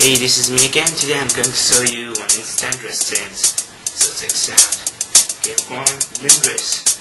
Hey, this is me again. Today I'm going to show you one instant resistance. So check this out. Get one Lingress.